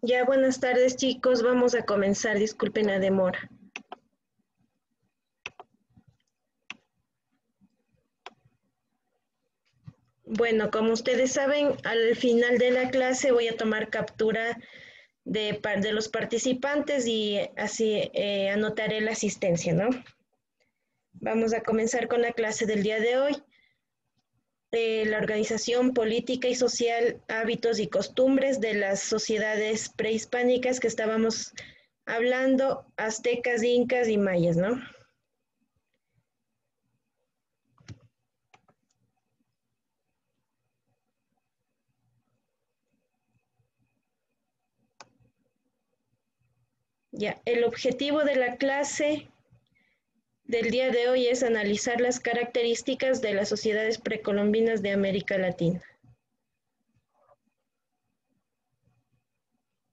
Ya, buenas tardes chicos. Vamos a comenzar. Disculpen la demora. Bueno, como ustedes saben, al final de la clase voy a tomar captura de, de los participantes y así eh, anotaré la asistencia, ¿no? Vamos a comenzar con la clase del día de hoy. Eh, la organización política y social, hábitos y costumbres de las sociedades prehispánicas que estábamos hablando, aztecas, incas y mayas, ¿no? Ya, el objetivo de la clase del día de hoy es analizar las características de las sociedades precolombinas de América Latina.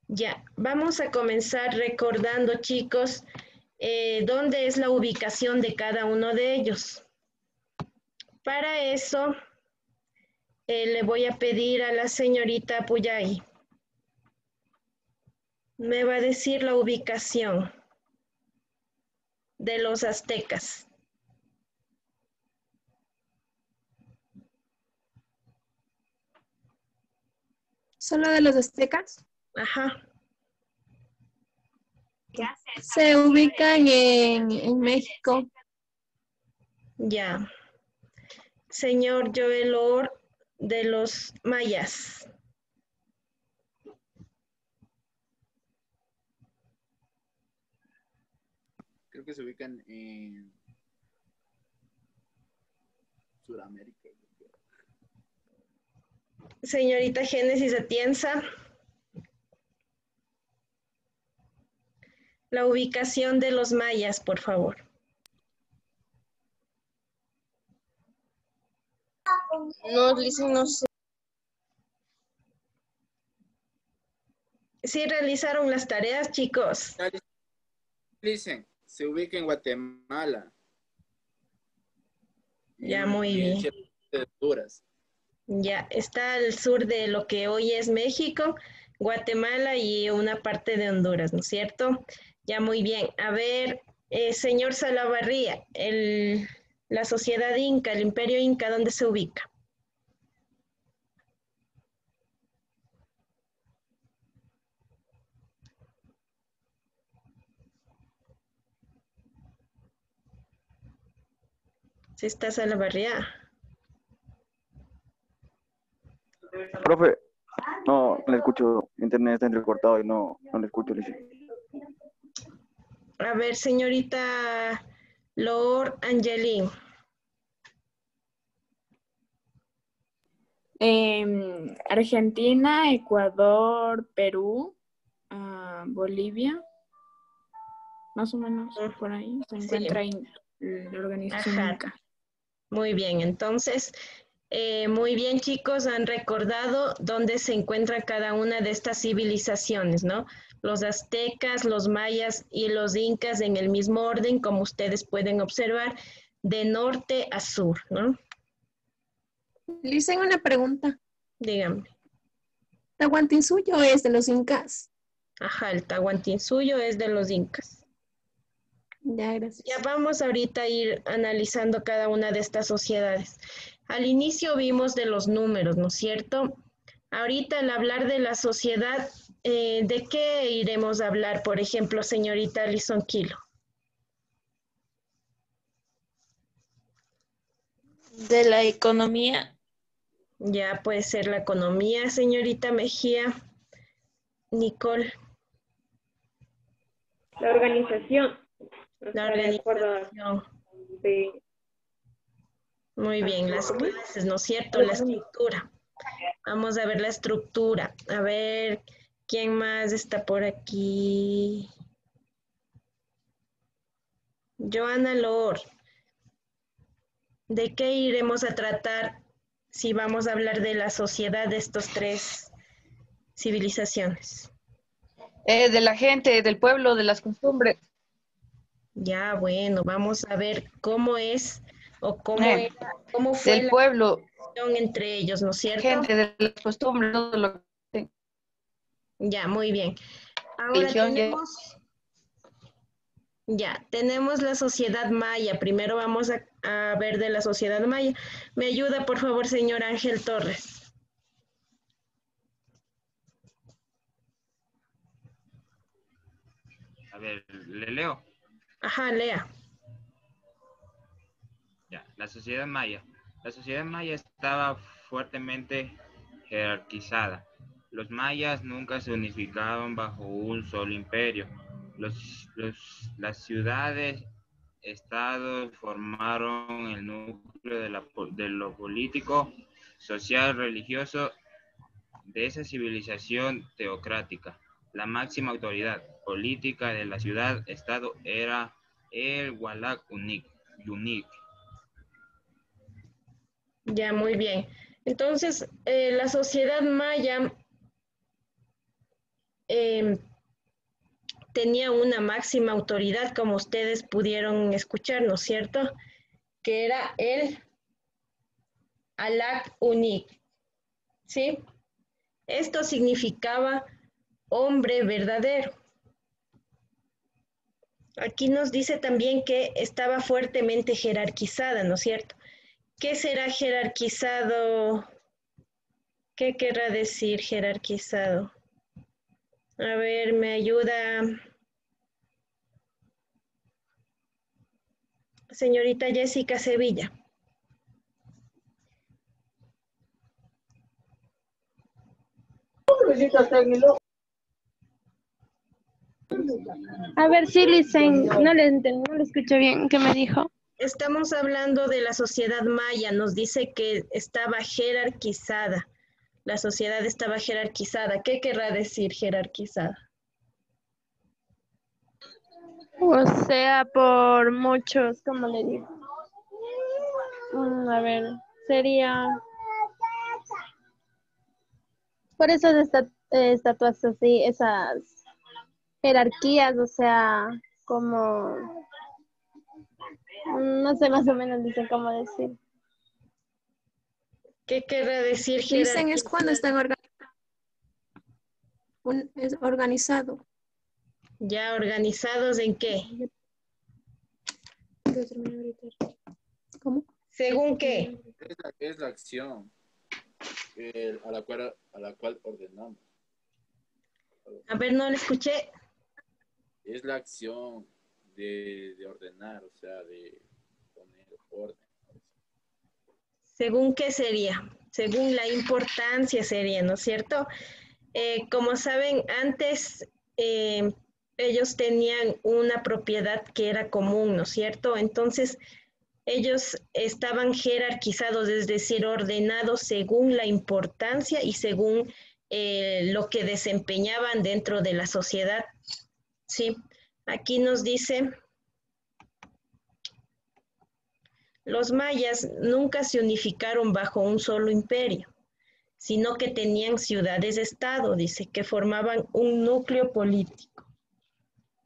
Ya, vamos a comenzar recordando, chicos, eh, dónde es la ubicación de cada uno de ellos. Para eso, eh, le voy a pedir a la señorita Puyay me va a decir la ubicación de los aztecas. ¿Solo de los aztecas? Ajá. Se ubican en, en México. Ya. Señor Joel Or de los mayas. Que se ubican en Sudamérica. Señorita Génesis Atienza. La ubicación de los mayas, por favor. No, dicen, no sé. Sí realizaron las tareas, chicos. Dicen se ubica en Guatemala. Ya, muy bien. Ya, está al sur de lo que hoy es México, Guatemala y una parte de Honduras, ¿no es cierto? Ya, muy bien. A ver, eh, señor Salavarría, el, la sociedad inca, el imperio inca, ¿dónde se ubica? Si estás a la barriada. Profe, no, le escucho. Internet está entrecortado y no, no le escucho. A ver, señorita Lord Angelín. Em, Argentina, Ecuador, Perú, ah, Bolivia, más o menos por ahí se encuentra la organización muy bien, entonces, eh, muy bien chicos, han recordado dónde se encuentra cada una de estas civilizaciones, ¿no? Los aztecas, los mayas y los incas en el mismo orden, como ustedes pueden observar, de norte a sur, ¿no? Le hice una pregunta. Dígame. ¿Tahuantinsuyo es de los incas? Ajá, el Tahuantinsuyo es de los incas. Ya, gracias. Ya vamos ahorita a ir analizando cada una de estas sociedades. Al inicio vimos de los números, ¿no es cierto? Ahorita al hablar de la sociedad, eh, ¿de qué iremos a hablar, por ejemplo, señorita Alison Kilo? De la economía. Ya puede ser la economía, señorita Mejía. Nicole. La organización. La organización. Muy bien, las clases, ¿no es cierto? La estructura. Vamos a ver la estructura. A ver, ¿quién más está por aquí? Joana Lor. ¿De qué iremos a tratar si vamos a hablar de la sociedad de estos tres civilizaciones? Eh, de la gente, del pueblo, de las costumbres. Ya, bueno, vamos a ver cómo es o cómo, Eh, cómo fue Del la pueblo, relación entre ellos, ¿no es cierto? gente, de las costumbres, todo lo que... Ya, muy bien. Ahora tenemos, ya, tenemos la sociedad maya. Primero vamos a, a ver de la sociedad maya. ¿Me ayuda, por favor, señor Ángel Torres? A ver, le leo. Ajá, lea. Ya, la sociedad maya. La sociedad maya estaba fuertemente jerarquizada. Los mayas nunca se unificaban bajo un solo imperio. Los, los- las ciudades, estados formaron el núcleo de, la de lo político, social, religioso de esa civilización teocrática. La máxima autoridad política de la ciudad-estado era el Unik. Yunik. Ya, muy bien. Entonces, eh, la sociedad maya em, tenía una máxima autoridad, como ustedes pudieron escuchar, ¿no es cierto? Que era el Alak Unik. ¿Sí? Esto significaba hombre verdadero. Aquí nos dice también que estaba fuertemente jerarquizada, ¿no es cierto? ¿Qué será jerarquizado? ¿Qué querrá decir jerarquizado? A ver, me ayuda. Señorita Jessica Sevilla. A ver, sí, Licen, no le entendí, no le escuché bien. ¿Qué me dijo? Estamos hablando de la sociedad maya. Nos dice que estaba jerarquizada. La sociedad estaba jerarquizada. ¿Qué querrá decir jerarquizada? O sea, por muchos, ¿cómo le digo? Mm, a ver, sería... Por esas esta- eh, estatuas así, esas jerarquías, o sea, como... No sé más o menos dicen cómo decir. ¿Qué querrá decir Dicen es cuando están organizados. es organizado. ¿Ya organizados en qué? ¿Cómo? ¿Según qué? Es la, es la acción a, la cual, a la cual ordenamos. A ver, no le escuché. Es la acción de, de ordenar, o sea, de poner orden. ¿Según qué sería? Según la importancia sería, ¿no es cierto? Eh, como saben, antes eh, ellos tenían una propiedad que era común, ¿no es cierto? Entonces, ellos estaban jerarquizados, es decir, ordenados según la importancia y según eh, lo que desempeñaban dentro de la sociedad. Sí, aquí nos dice... Los mayas nunca se unificaron bajo un solo imperio, sino que tenían ciudades-estado, dice, que formaban un núcleo político.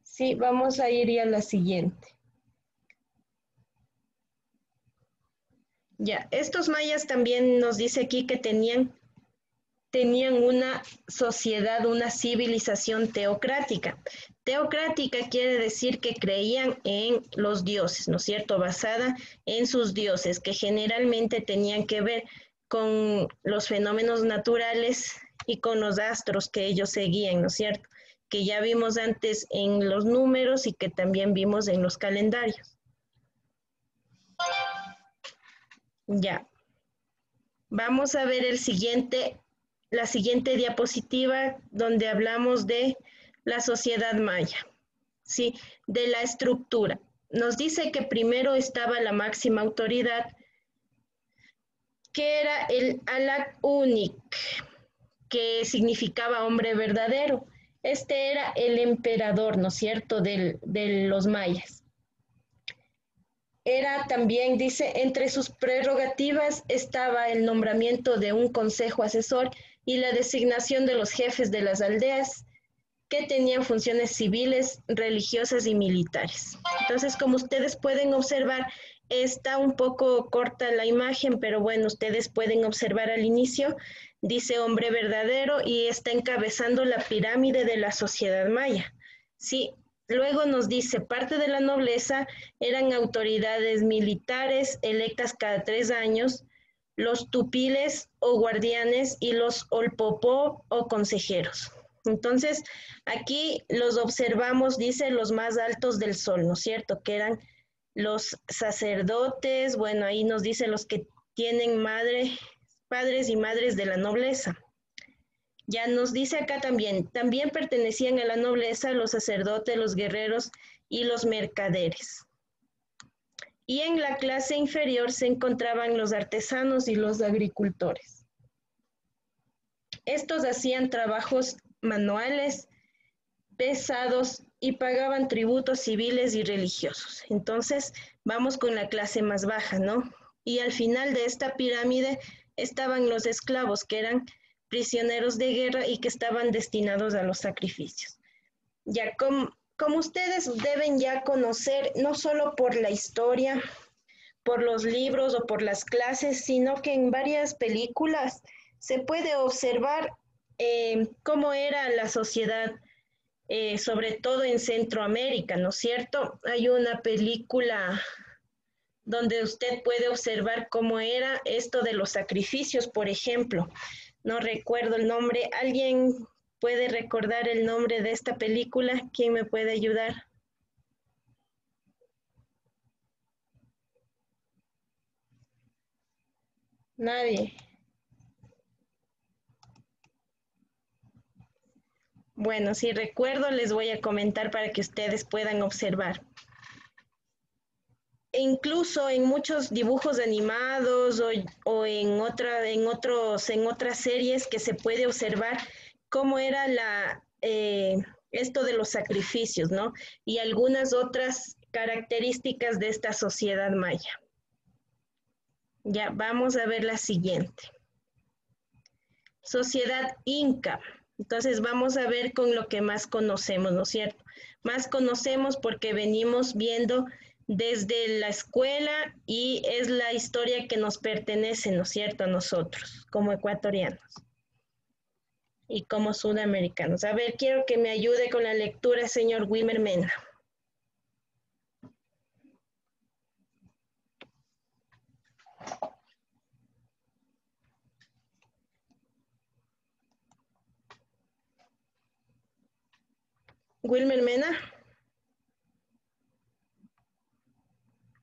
Sí, vamos a ir ya a la siguiente. Ya, estos mayas también nos dice aquí que tenían, tenían una sociedad, una civilización teocrática. Teocrática quiere decir que creían en los dioses, ¿no es cierto? Basada en sus dioses, que generalmente tenían que ver con los fenómenos naturales y con los astros que ellos seguían, ¿no es cierto? Que ya vimos antes en los números y que también vimos en los calendarios. Ya. Vamos a ver el siguiente, la siguiente diapositiva donde hablamos de la sociedad maya, ¿sí? De la estructura. Nos dice que primero estaba la máxima autoridad, que era el Alak Unik, que significaba hombre verdadero. Este era el emperador, ¿no es cierto?, Del- de los mayas. Era también, dice, entre sus prerrogativas estaba el nombramiento de un consejo asesor y la designación de los jefes de las aldeas que tenían funciones civiles, religiosas y militares. Entonces, como ustedes pueden observar, está un poco corta la imagen, pero bueno, ustedes pueden observar al inicio, dice hombre verdadero y está encabezando la pirámide de la sociedad maya. Sí, luego nos dice, parte de la nobleza eran autoridades militares electas cada tres años, los tupiles o guardianes y los olpopó o consejeros. Entonces, aquí los observamos, dice, los más altos del sol, ¿no es cierto? Que eran los sacerdotes, bueno, ahí nos dice los que tienen madre, padres y madres de la nobleza. Ya nos dice acá también, también pertenecían a la nobleza los sacerdotes, los guerreros y los mercaderes. Y en la clase inferior se encontraban los artesanos y los agricultores. Estos hacían trabajos manuales pesados y pagaban tributos civiles y religiosos. Entonces, vamos con la clase más baja, ¿no? Y al final de esta pirámide estaban los esclavos, que eran prisioneros de guerra y que estaban destinados a los sacrificios. Ya como ustedes deben ya conocer, no solo por la historia, por los libros o por las clases, sino que en varias películas se puede observar eh, cómo era la sociedad, eh, sobre todo en Centroamérica, ¿no es cierto? Hay una película donde usted puede observar cómo era esto de los sacrificios, por ejemplo. No recuerdo el nombre. ¿Alguien puede recordar el nombre de esta película? ¿Quién me puede ayudar? Nadie. Bueno, si recuerdo, les voy a comentar para que ustedes puedan observar. E incluso en muchos dibujos animados o, en, otra, en, otros, en otras series que se puede observar cómo era eh, esto de los sacrificios, ¿no? Y algunas otras características de esta sociedad maya. Ya, vamos a ver la siguiente. Sociedad inca. Entonces vamos a ver con lo que más conocemos, ¿no es cierto? Más conocemos porque venimos viendo desde la escuela y es la historia que nos pertenece, ¿no es cierto?, a nosotros como ecuatorianos y como sudamericanos. A ver, quiero que me ayude con la lectura, señor Wilmer Mena. Wilmer Mena.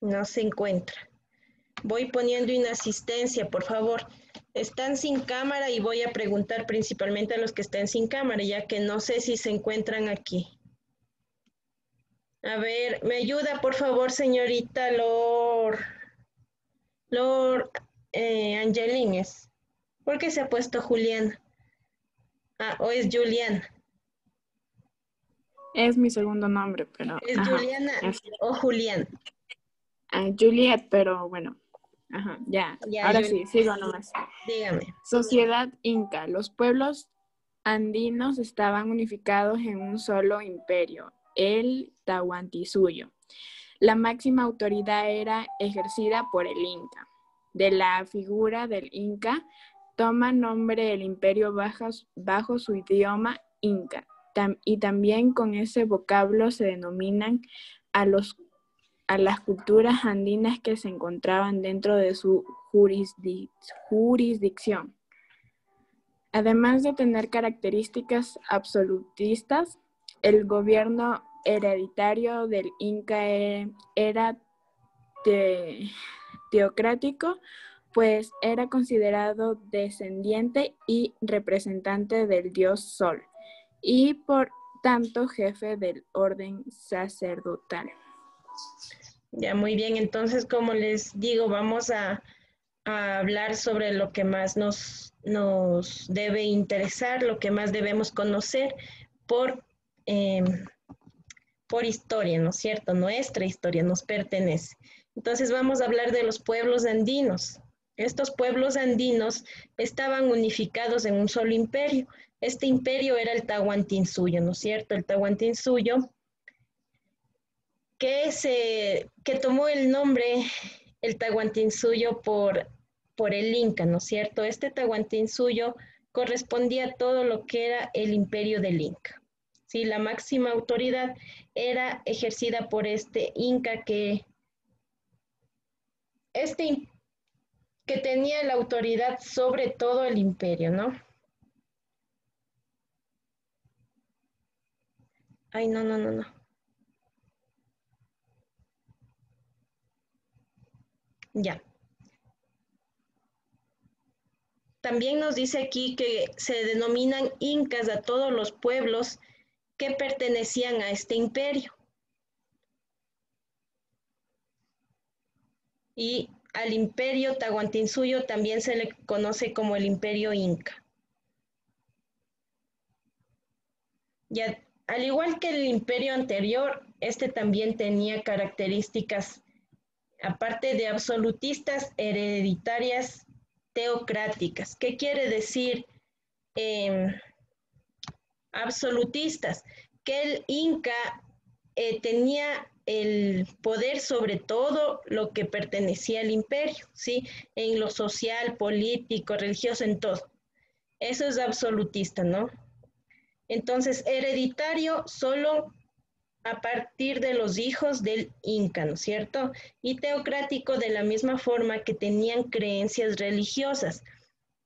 No se encuentra. Voy poniendo inasistencia, por favor. Están sin cámara y voy a preguntar principalmente a los que estén sin cámara, ya que no sé si se encuentran aquí. A ver, me ayuda, por favor, señorita Lord. Lord eh, Angelines. ¿Por qué se ha puesto Julián? Ah, o es Julián. Es mi segundo nombre, pero... ¿Es Juliana o Julián? Ah, Juliet, pero bueno. Ajá, ya. Ahora sí, sigo nomás. Dígame. Sociedad Inca. Los pueblos andinos estaban unificados en un solo imperio, el Tahuantinsuyo. La máxima autoridad era ejercida por el Inca. De la figura del Inca toma nombre el imperio bajo, bajo su idioma Inca y también con ese vocablo se denominan a, los, a las culturas andinas que se encontraban dentro de su jurisdicción. Además de tener características absolutistas, el gobierno hereditario del Inca era teocrático, pues era considerado descendiente y representante del dios Sol y por tanto jefe del orden sacerdotal. Ya, muy bien. Entonces, como les digo, vamos a, hablar sobre lo que más nos, nos, debe interesar, lo que más debemos conocer por, em, por historia, ¿no es cierto? Nuestra historia nos pertenece. Entonces, vamos a hablar de los pueblos andinos. Estos pueblos andinos estaban unificados en un solo imperio este imperio era el Tahuantinsuyo, ¿no es cierto? El Tahuantinsuyo que, se, que tomó el nombre, el Tahuantinsuyo, por, por el Inca, ¿no es cierto? Este Tahuantinsuyo correspondía a todo lo que era el imperio del Inca. Sí, la máxima autoridad era ejercida por este Inca que, este, que tenía la autoridad sobre todo el imperio, ¿no? Ay, no, no, no, no. Ya. También nos dice aquí que se denominan incas a todos los pueblos que pertenecían a este imperio. Y al imperio Tahuantinsuyo también se le conoce como el imperio inca. Ya, al igual que el imperio anterior, este también tenía características, aparte de absolutistas, hereditarias, teocráticas. ¿Qué quiere decir em, absolutistas? Que el Inca eh, tenía el poder sobre todo lo que pertenecía al imperio, ¿sí? En lo social, político, religioso, en todo. Eso es absolutista, ¿no? Entonces, hereditario solo a partir de los hijos del Inca, ¿no es cierto? Y teocrático de la misma forma que tenían creencias religiosas.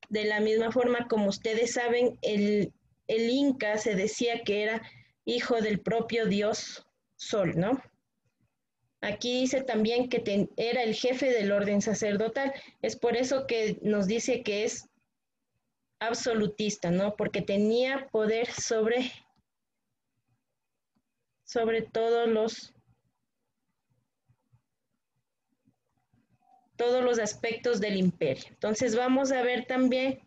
De la misma forma, como ustedes saben, el, el Inca se decía que era hijo del propio dios Sol, ¿no? Aquí dice también que era el jefe del orden sacerdotal. Es por eso que nos dice que es absolutista, ¿no? Porque tenía poder sobre, sobre todos los todos los aspectos del imperio. Entonces vamos a ver también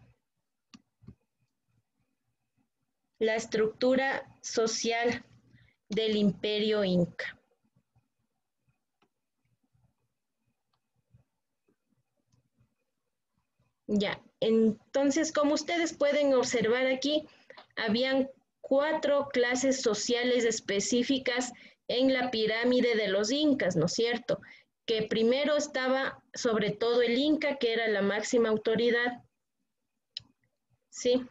la estructura social del imperio inca. Ya, entonces como ustedes pueden observar aquí, habían cuatro clases sociales específicas en la pirámide de los incas, ¿no es cierto? Que primero estaba sobre todo el inca, que era la máxima autoridad, ¿sí?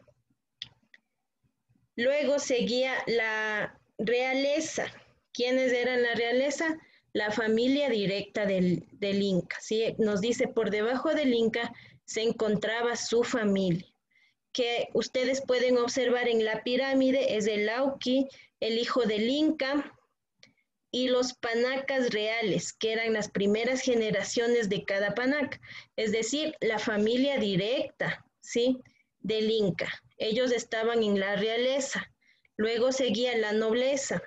Luego seguía la realeza. ¿Quiénes eran la realeza? La familia directa del, del Inca, ¿sí? Nos dice, por debajo del Inca se encontraba su familia, que ustedes pueden observar en la pirámide es el Lauqui, el hijo del Inca, y los panacas reales, que eran las primeras generaciones de cada panaca, es decir, la familia directa, ¿sí? Del Inca. Ellos estaban en la realeza. Luego seguía la nobleza.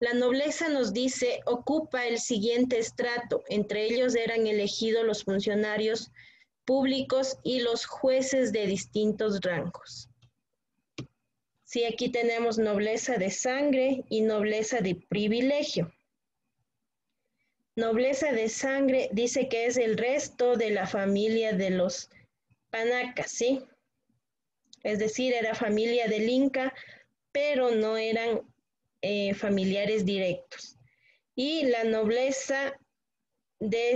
La nobleza nos dice, ocupa el siguiente estrato. Entre ellos eran elegidos los funcionarios públicos y los jueces de distintos rangos. Sí, aquí tenemos nobleza de sangre y nobleza de privilegio. Nobleza de sangre dice que es el resto de la familia de los panacas, ¿sí? Es decir, era familia del Inca, pero no eran eh, familiares directos. Y la nobleza de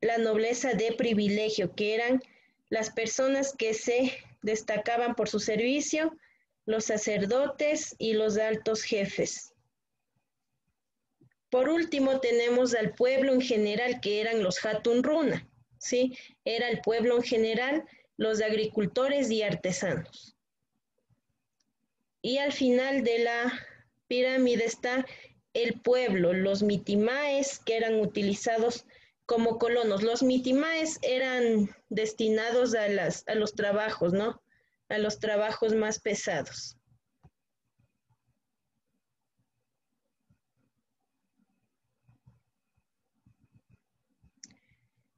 la nobleza de privilegio, que eran las personas que se destacaban por su servicio, los sacerdotes y los altos jefes. Por último, tenemos al pueblo en general, que eran los Hatun Runa, ¿sí? Era el pueblo en general, los agricultores y artesanos. Y al final de la pirámide está el pueblo, los mitimaes, que eran utilizados como colonos. Los mitimaes eran destinados a, las, a los trabajos, ¿no? A los trabajos más pesados.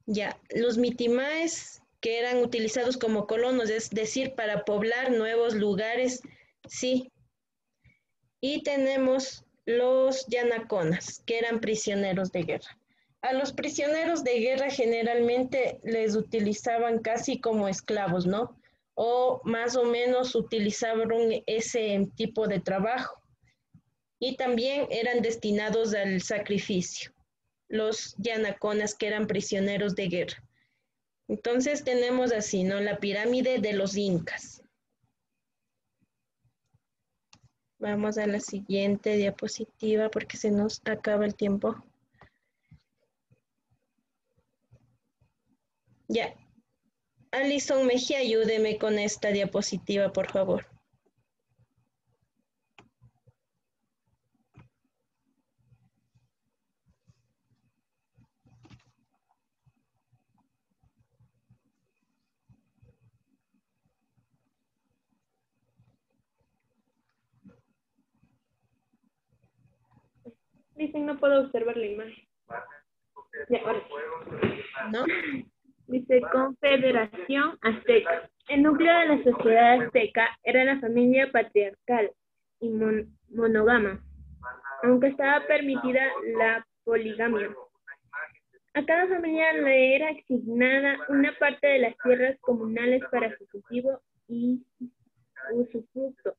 Ya, los mitimaes que eran utilizados como colonos, es decir, para poblar nuevos lugares, sí. Y tenemos los yanaconas, que eran prisioneros de guerra. A los prisioneros de guerra generalmente les utilizaban casi como esclavos, ¿no? O más o menos utilizaban ese tipo de trabajo. y también eran destinados al sacrificio, los yanaconas que eran prisioneros de guerra. Entonces tenemos así, ¿no? La pirámide de los incas. Vamos a la siguiente diapositiva porque se nos acaba el tiempo. Ya. Alison Mejía, ayúdeme con esta diapositiva, por favor. Dicen no puedo observar la imagen. Ya, ahora ¿No? Dice Confederación Azteca. El núcleo de la sociedad azteca era la familia patriarcal y mon- monógama, aunque estaba permitida la poligamia. A cada familia le era asignada una parte de las tierras comunales para su cultivo y usufructo.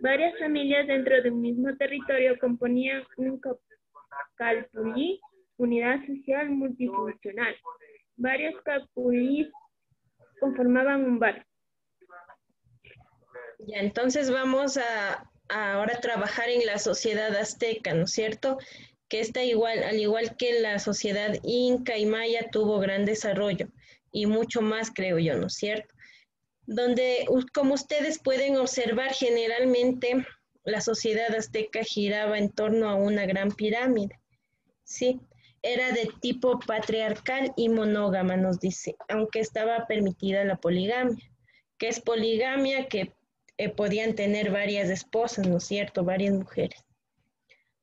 Varias familias dentro de un mismo territorio componían un calpulli, unidad social multifuncional. Varios calpullis conformaban un bar. Ya, entonces vamos a, a ahora trabajar en la sociedad azteca, ¿no es cierto? Que está igual, al igual que la sociedad inca y maya, tuvo gran desarrollo y mucho más, creo yo, ¿no es cierto? Donde, como ustedes pueden observar, generalmente la sociedad azteca giraba en torno a una gran pirámide, ¿sí? Era de tipo patriarcal y monógama, nos dice, aunque estaba permitida la poligamia. que es poligamia? Que eh, podían tener varias esposas, ¿no es cierto? Varias mujeres.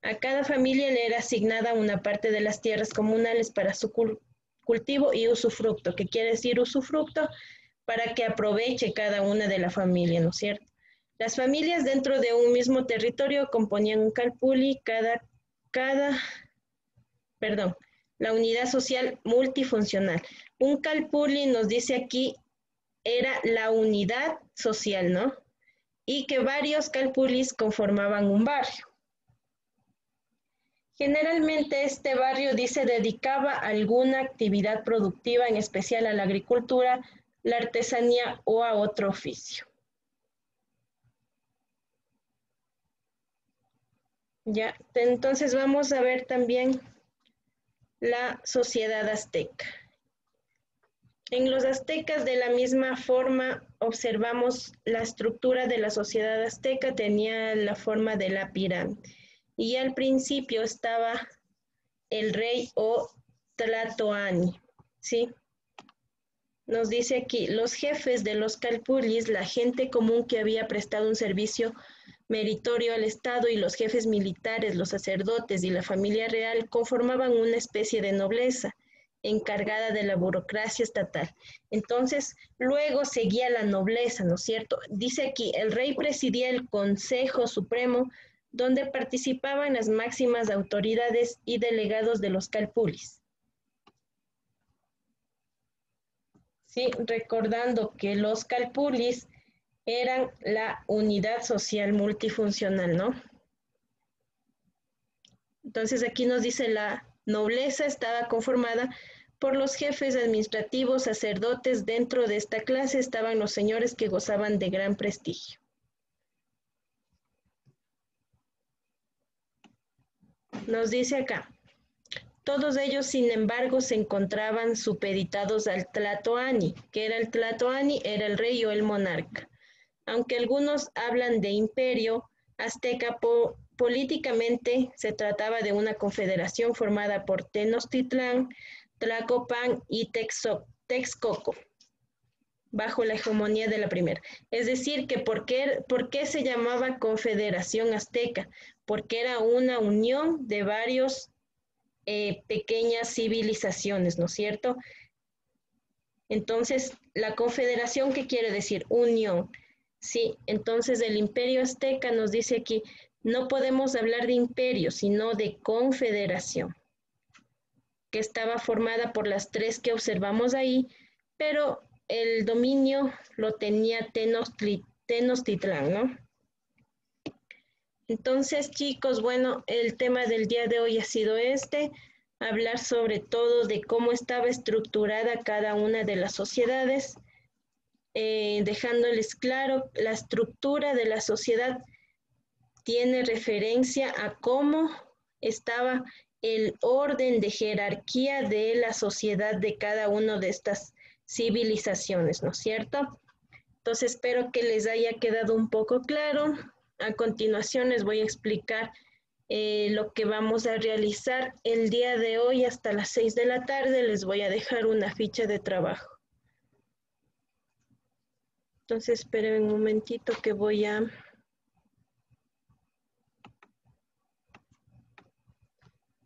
A cada familia le era asignada una parte de las tierras comunales para su cul- cultivo y usufructo, que quiere decir usufructo para que aproveche cada una de la familia, ¿no es cierto? Las familias dentro de un mismo territorio componían un calpuli, cada, cada, perdón, la unidad social multifuncional. Un calpuli nos dice aquí era la unidad social, ¿no? Y que varios calpulis conformaban un barrio. Generalmente este barrio dice dedicaba alguna actividad productiva, en especial a la agricultura, la artesanía o a otro oficio. Ya, entonces vamos a ver también la sociedad azteca. En los aztecas de la misma forma observamos la estructura de la sociedad azteca tenía la forma de la pirámide y al principio estaba el rey o Tlatoani, ¿sí? Nos dice aquí, los jefes de los calpulis, la gente común que había prestado un servicio meritorio al Estado y los jefes militares, los sacerdotes y la familia real conformaban una especie de nobleza encargada de la burocracia estatal. Entonces, luego seguía la nobleza, ¿no es cierto? Dice aquí, el rey presidía el Consejo Supremo, donde participaban las máximas autoridades y delegados de los calpulis. Sí, recordando que los calpulis eran la unidad social multifuncional, ¿no? Entonces aquí nos dice la nobleza estaba conformada por los jefes administrativos, sacerdotes. Dentro de esta clase estaban los señores que gozaban de gran prestigio. Nos dice acá, todos ellos, sin embargo, se encontraban supeditados al Tlatoani, que era el Tlatoani, era el rey o el monarca. Aunque algunos hablan de imperio azteca, po políticamente se trataba de una confederación formada por Tenochtitlán, Tlacopan y Texcoco, bajo la hegemonía de la primera. Es decir, que ¿por qué, ¿por qué se llamaba Confederación Azteca? Porque era una unión de varios eh, pequeñas civilizaciones, ¿no es cierto? Entonces, la confederación, ¿qué quiere decir? Unión. Sí, entonces el imperio azteca nos dice aquí, no podemos hablar de imperio, sino de confederación, que estaba formada por las tres que observamos ahí, pero el dominio lo tenía Tenochtitlan, ¿no? Entonces, chicos, bueno, el tema del día de hoy ha sido este, hablar sobre todo de cómo estaba estructurada cada una de las sociedades, eh, dejándoles claro, la estructura de la sociedad tiene referencia a cómo estaba el orden de jerarquía de la sociedad de cada una de estas civilizaciones, ¿no es cierto? Entonces espero que les haya quedado un poco claro. A continuación les voy a explicar eh, lo que vamos a realizar el día de hoy hasta las 6 de la tarde. Les voy a dejar una ficha de trabajo. Entonces esperen un momentito que voy a...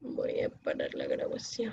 Voy a parar la grabación.